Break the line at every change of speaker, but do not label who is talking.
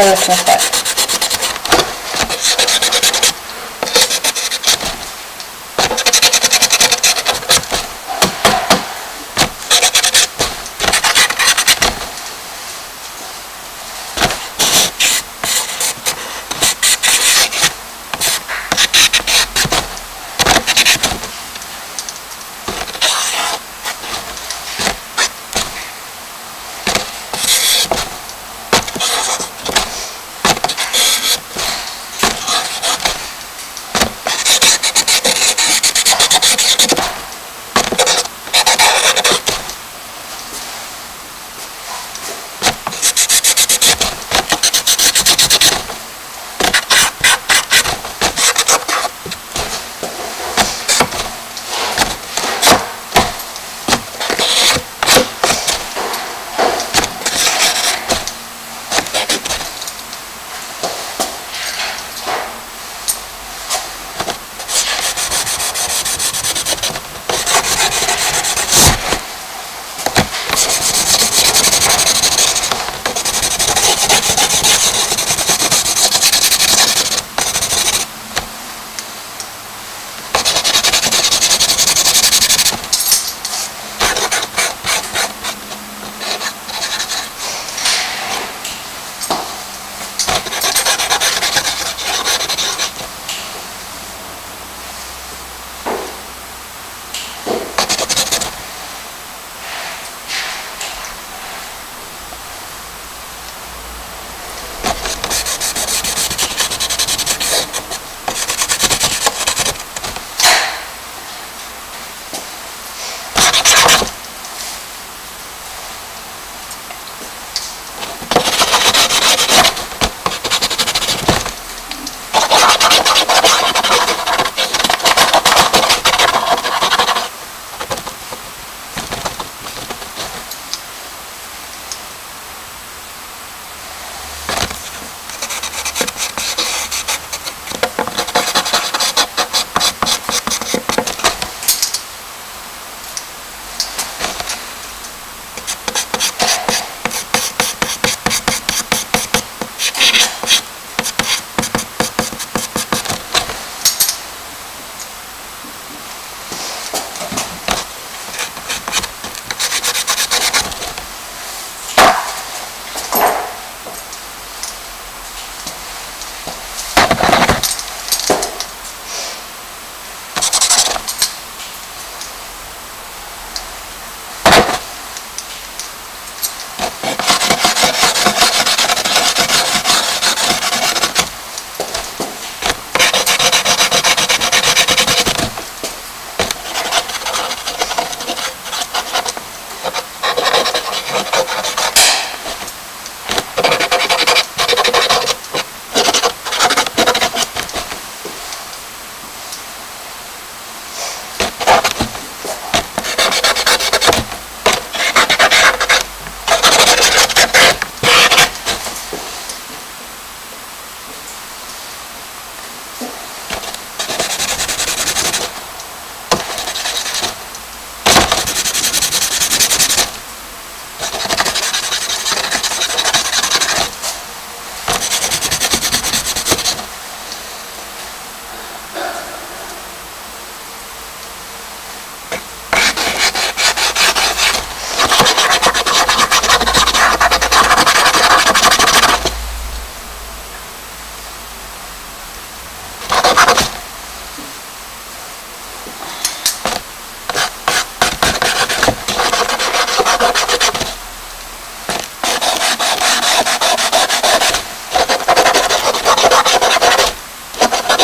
Harrison effect.